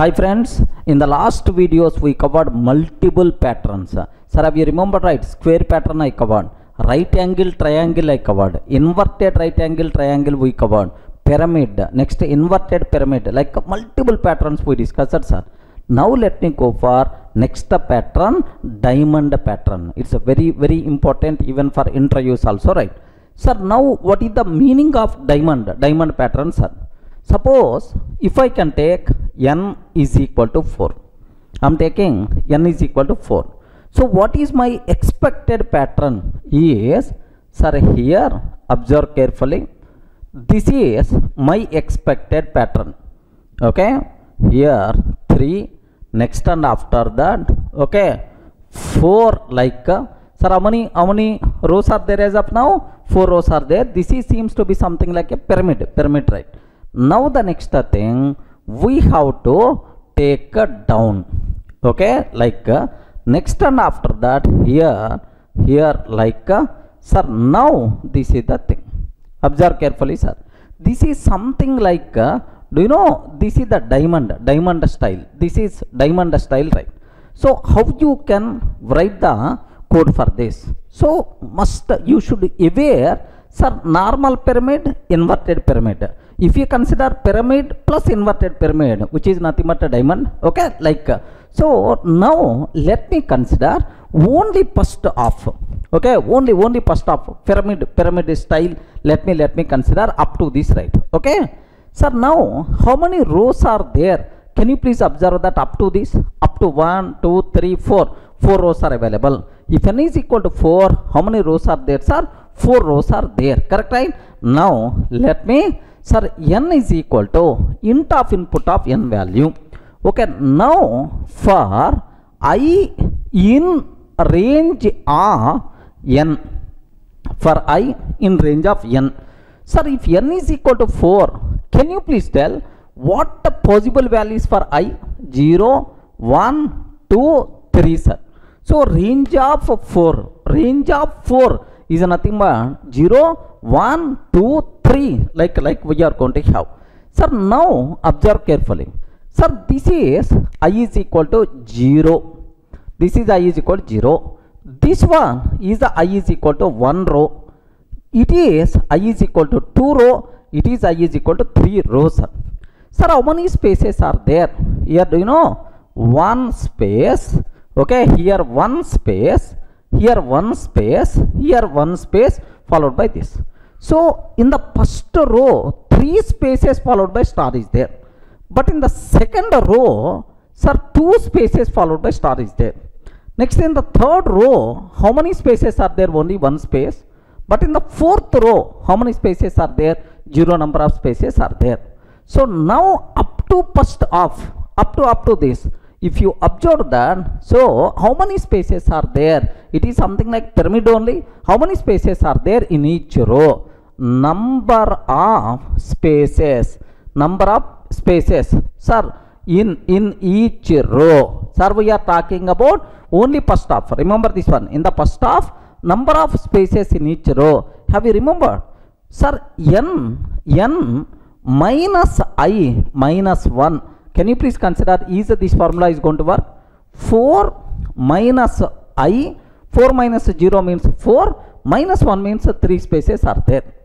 Hi friends, in the last videos we covered multiple patterns. Sir, have you remember right? Square pattern I covered, right angle triangle I covered, inverted right angle triangle we covered, pyramid, next inverted pyramid, like multiple patterns we discussed, sir. Now let me go for next pattern, diamond pattern. It's a very very important even for interviews also, right? Sir, now what is the meaning of diamond, diamond pattern, sir? Suppose if I can take n is equal to 4. I am taking n is equal to 4. So what is my expected pattern is, sir here observe carefully, this is my expected pattern. Okay, here 3, next and after that, okay, 4 like, sir how many, how many rows are there as of now? 4 rows are there. This is seems to be something like a pyramid, pyramid right. Now the next thing we have to take down. Okay? Like uh, next and after that here here like uh, sir now this is the thing. Observe carefully sir. This is something like uh, do you know this is the diamond diamond style. This is diamond style right? So how you can write the code for this? So must you should aware sir normal pyramid inverted pyramid if you consider pyramid plus inverted pyramid which is nothing but a diamond okay like so now let me consider only first half okay only only first half pyramid pyramid style let me let me consider up to this right okay. Sir now how many rows are there? Can you please observe that up to this? Up to 1 2 3 4 4 rows are available. If n is equal to 4 how many rows are there sir? 4 rows are there correct right? Now let me sir n is equal to int of input of n value okay now for i in range of n for i in range of n sir if n is equal to 4 can you please tell what the possible values for i 0 1 2 3 sir so range of 4 range of 4 is nothing but 0 1 2 3 like like we are going to have. Sir now observe carefully. Sir this is i is equal to 0 this is i is equal to 0 this one is i is equal to 1 row. It is i is equal to 2 row. It is i is equal to 3 rows sir. sir how many spaces are there? Here do you know? One space. Okay here one space. Here one space. Here one space. Followed by this so in the first row three spaces followed by star is there. But in the second row sir two spaces followed by star is there. Next in the third row how many spaces are there? Only one space. But in the fourth row how many spaces are there? Zero number of spaces are there. So now up to first half up to up to this if you observe that so how many spaces are there? It is something like pyramid only. How many spaces are there in each row number of spaces. Number of spaces. Sir in in each row. Sir we are talking about only first half. Remember this one. In the first half number of spaces in each row. Have you remembered? Sir n n minus i minus 1 can you please consider is this formula is going to work? 4 minus i 4 minus 0 means 4 minus 1 means 3 spaces are there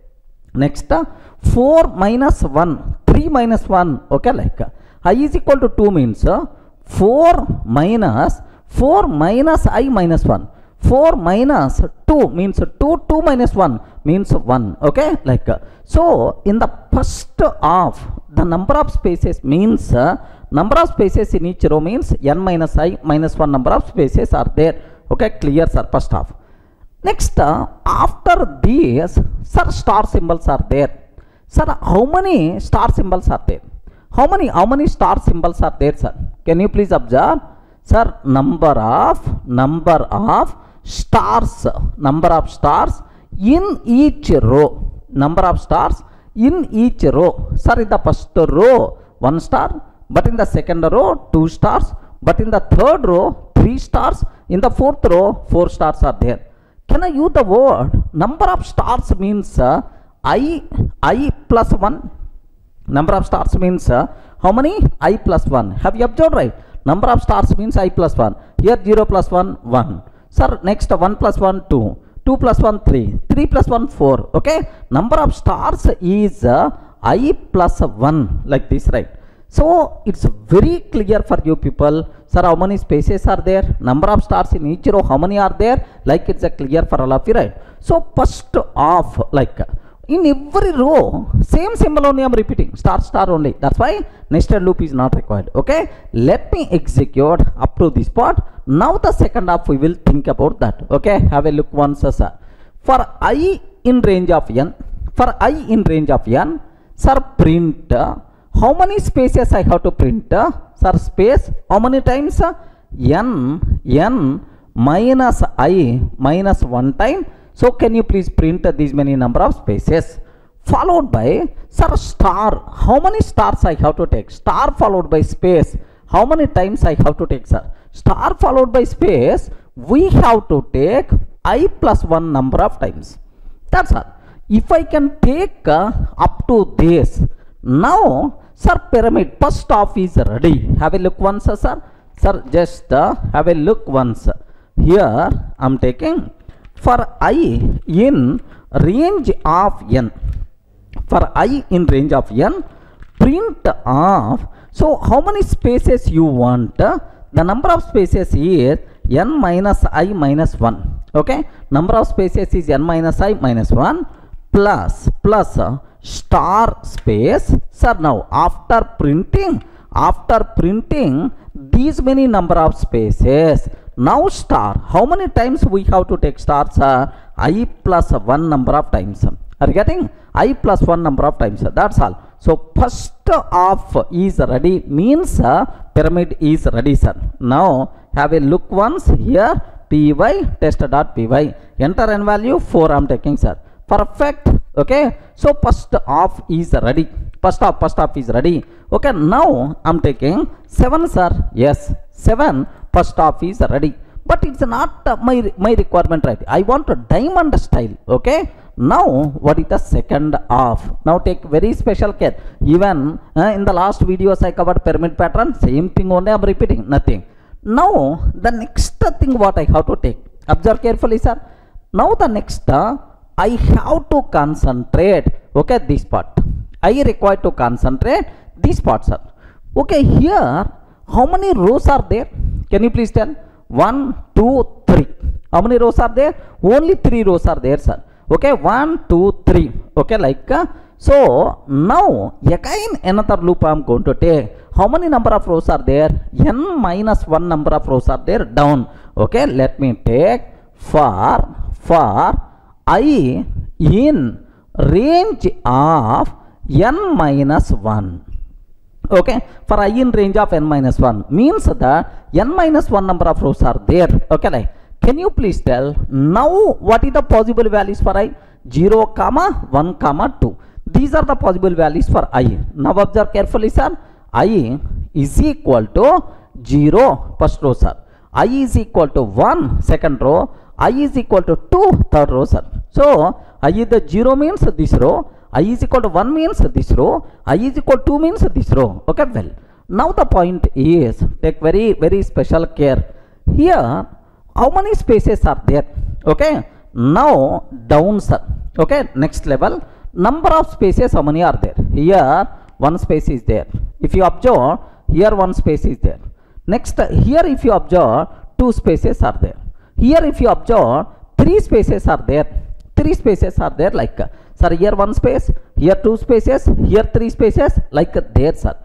next uh, 4 minus 1 3 minus 1 okay like uh, i is equal to 2 means uh, 4 minus 4 minus i minus 1 4 minus 2 means 2 2 minus 1 means 1 okay like uh, so in the first half the number of spaces means uh, number of spaces in each row means n minus i minus 1 number of spaces are there next uh, after this sir star symbols are there. Sir how many star symbols are there? How many how many star symbols are there sir? Can you please observe? Sir number of number of stars number of stars in each row. Number of stars in each row. Sir in the first row one star but in the second row two stars but in the third row three stars in the fourth row four stars are there can i use the word number of stars means uh, i i plus 1 number of stars means uh, how many? I plus 1 have you observed right? Number of stars means i plus 1 here 0 plus 1 1 sir next uh, 1 plus 1 2 2 plus 1 3 3 plus 1 4 okay? Number of stars is uh, i plus 1 like this right so it's very clear for you people sir how many spaces are there? Number of stars in each row how many are there? Like it's a clear for all of you right? So first off like in every row same symbol only i'm repeating star star only. That's why nested loop is not required okay? Let me execute up to this part. Now the second half we will think about that okay? Have a look once sir. For i in range of n for i in range of n sir print uh, how many spaces i have to print? Uh, sir space how many times? Uh, n n minus i minus 1 time. So can you please print uh, these many number of spaces? Followed by sir star. How many stars i have to take? Star followed by space. How many times i have to take sir? Star followed by space we have to take i plus 1 number of times. That's all. If i can take uh, up to this. Now sir pyramid first off is ready? Have a look once sir. Sir just uh, have a look once. Here i'm taking for i in range of n. For i in range of n print of so how many spaces you want? The number of spaces is n minus i minus 1 okay? Number of spaces is n minus i minus 1 plus plus star space. Sir now after printing after printing these many number of spaces. Now star how many times we have to take stars sir? I plus 1 number of times. Are you getting? I plus 1 number of times. That's all. So first of is ready means uh, pyramid is ready sir. Now have a look once here. Py test dot py enter n value 4 i'm taking sir. Perfect okay? So first off is ready. First off first off is ready. Okay? Now i'm taking 7 sir. Yes. 7 first off is ready. But it's not my my requirement right? I want a diamond style. Okay? Now what is the second off now take very special care even uh, in the last videos i covered pyramid pattern. Same thing only i'm repeating. Nothing. Now the next thing what i have to take. Observe carefully sir. Now the next uh, I have to concentrate. Okay this part. I require to concentrate this part sir. Okay here how many rows are there? Can you please tell? One two three. How many rows are there? Only three rows are there sir. Okay one two three. Okay like uh, so now again another loop I am going to take. How many number of rows are there? N minus 1 number of rows are there down. Okay let me take for for i in range of n minus 1 okay? For i in range of n minus 1 means that n minus 1 number of rows are there. Okay like can you please tell now what is the possible values for i? 0 comma 1 comma 2 these are the possible values for i. Now observe carefully sir. I is equal to 0 first row sir. I is equal to 1 second row. I is equal to 2 third row sir so i is the 0 means this row i is equal to 1 means this row i is equal to 2 means this row. Okay well now the point is take very very special care. Here how many spaces are there? Okay now down sir. Okay next level number of spaces how many are there? Here one space is there. If you observe here one space is there. Next here if you observe two spaces are there. Here if you observe three spaces are there three spaces are there like uh, sir here one space here two spaces here three spaces like uh, there sir.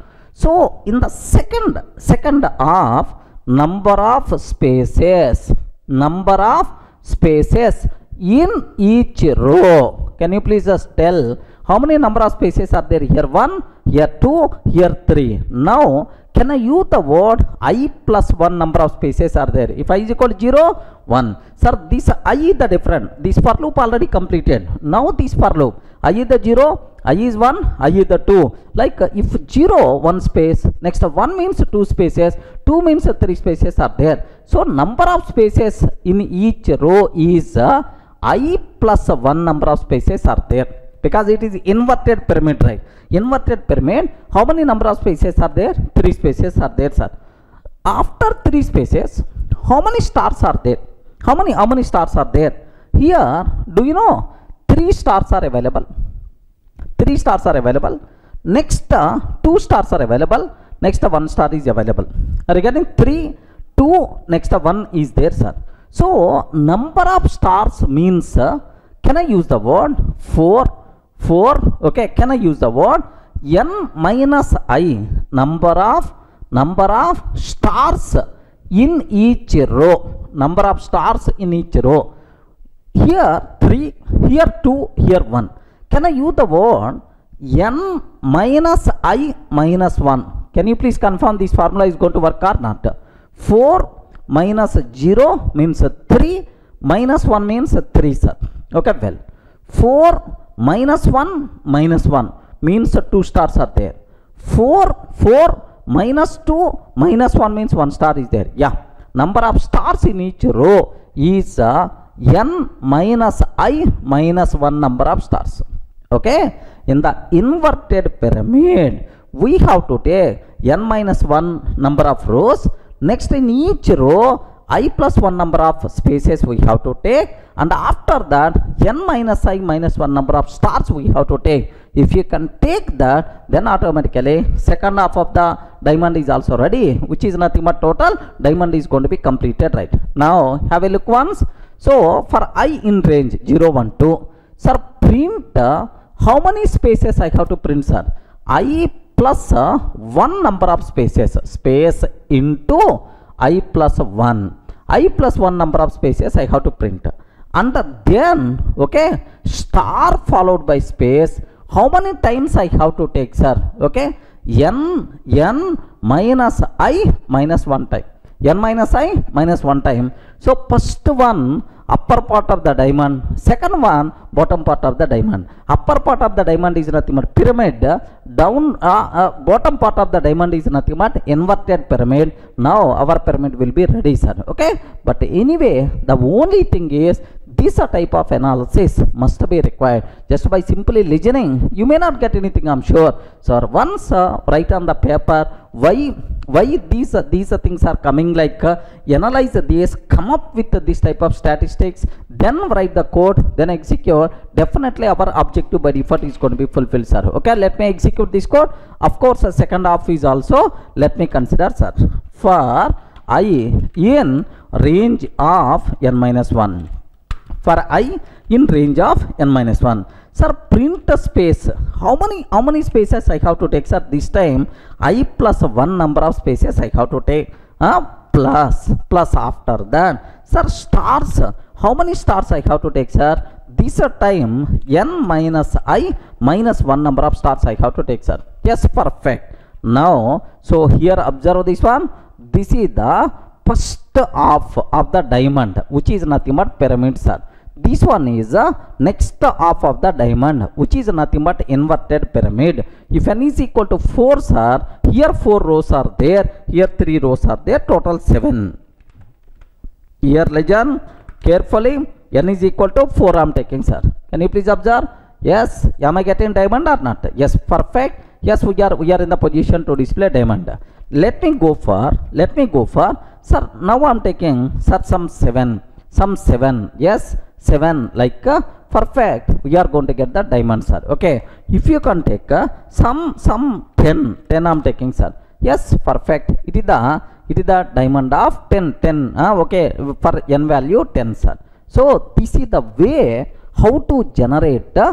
So in the second second of number of spaces number of spaces in each row. Can you please just tell how many number of spaces are there? Here one here two here three. Now can I use the word i plus 1 number of spaces are there? If i is equal to 0 1 sir this i is the different. This for loop already completed. Now this for loop. I is the 0 i is 1 i is the 2 like uh, if 0 1 space next uh, 1 means 2 spaces 2 means uh, 3 spaces are there. So number of spaces in each row is uh, i plus 1 number of spaces are there because it is inverted pyramid right? Inverted pyramid how many number of spaces are there? Three spaces are there sir. After three spaces how many stars are there? How many how many stars are there? Here do you know three stars are available. Three stars are available. Next uh, two stars are available. Next uh, one star is available. Regarding three two next uh, one is there sir. So number of stars means uh, can i use the word 4 4 okay can i use the word? N minus i number of number of stars in each row. Number of stars in each row. Here 3 here 2 here 1 can i use the word n minus i minus 1 can you please confirm this formula is going to work or not? 4 minus 0 means 3 minus 1 means 3 sir. Okay well 4 minus 1 minus 1 means 2 stars are there. 4 4 minus 2 minus 1 means 1 star is there. Yeah. Number of stars in each row is uh, n minus i minus 1 number of stars. Okay? In the inverted pyramid we have to take n minus 1 number of rows. Next in each row i plus 1 number of spaces we have to take. And after that n minus i minus 1 number of stars we have to take. If you can take that then automatically second half of the diamond is also ready which is nothing but total. Diamond is going to be completed right? Now have a look once. So for i in range 0 1 2 sir print uh, how many spaces i have to print sir? I plus uh, one number of spaces. Space into i plus 1 i plus 1 number of spaces i have to print. And then okay star followed by space. How many times i have to take sir? Okay n n minus i minus 1 time. N minus i minus 1 time. So first one upper part of the diamond second one bottom part of the diamond. Upper part of the diamond is nothing but pyramid. Down uh, uh, bottom part of the diamond is nothing but inverted pyramid. Now our pyramid will be ready sir okay? But anyway the only thing is this type of analysis must be required. Just by simply listening you may not get anything i'm sure. So once uh, write on the paper why why these uh, these uh, things are coming like uh, analyze this come up with this type of statistics then write the code then execute. Definitely our objective by default is going to be fulfilled sir. Okay let me execute this code. Of course the second half is also let me consider sir. For i in range of n minus 1 for i in range of n minus 1 sir print a space. How many how many spaces i have to take sir this time i plus one number of spaces i have to take uh, plus plus after that. Sir stars how many stars i have to take sir? This time n minus i minus one number of stars i have to take sir. Yes perfect. Now so here observe this one. This is the first half of the diamond which is nothing but pyramid sir this one is the next half of the diamond which is nothing but inverted pyramid. If n is equal to 4 sir here 4 rows are there here 3 rows are there total 7 here legend carefully n is equal to 4 i'm taking sir. Can you please observe? Yes am i getting diamond or not? Yes perfect. Yes we are we are in the position to display diamond. Let me go for let me go for sir now i'm taking sir some 7 some 7 yes 7 like uh, perfect. We are going to get the diamond sir. Okay. If you can take uh, some some 10 10 i'm taking sir. Yes perfect. It is the it is the diamond of 10 10 uh, okay for n value 10 sir. So this is the way how to generate the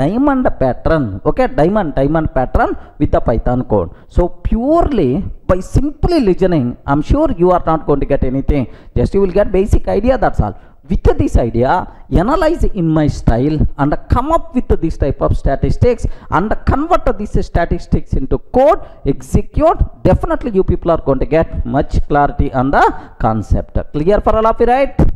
diamond pattern okay? Diamond diamond pattern with the python code. So purely by simply listening i'm sure you are not going to get anything. Just you will get basic idea that's all with this idea analyze in my style and come up with this type of statistics and convert these statistics into code execute. Definitely you people are going to get much clarity on the concept. Clear for all of you right